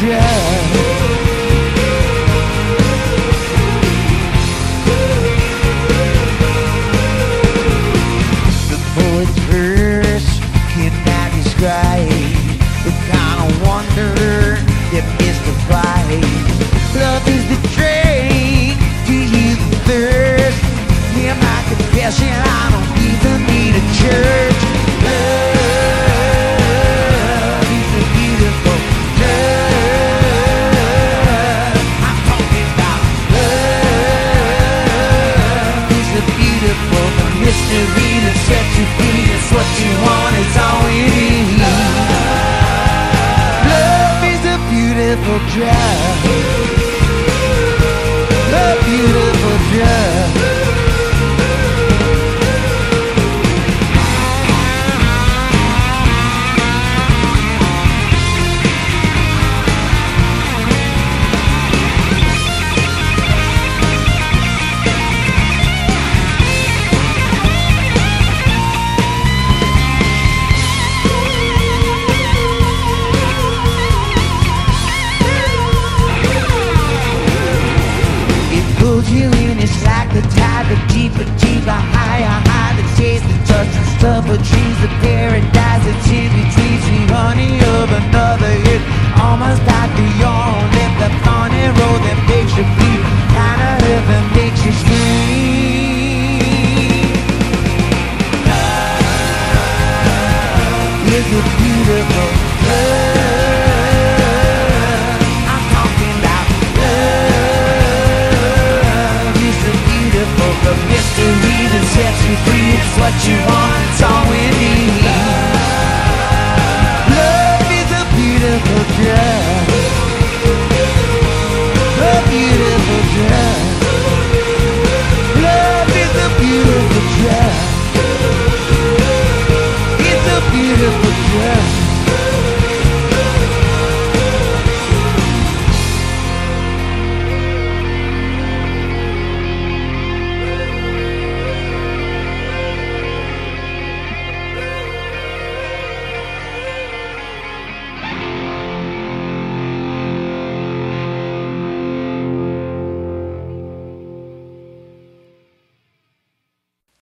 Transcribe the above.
dry. the kind of wonder that mystifies. Love of drive feeling is like the tide, the deeper, deeper, higher, higher, the chase, the touch, the stuff, the dreams, the paradise. what you want.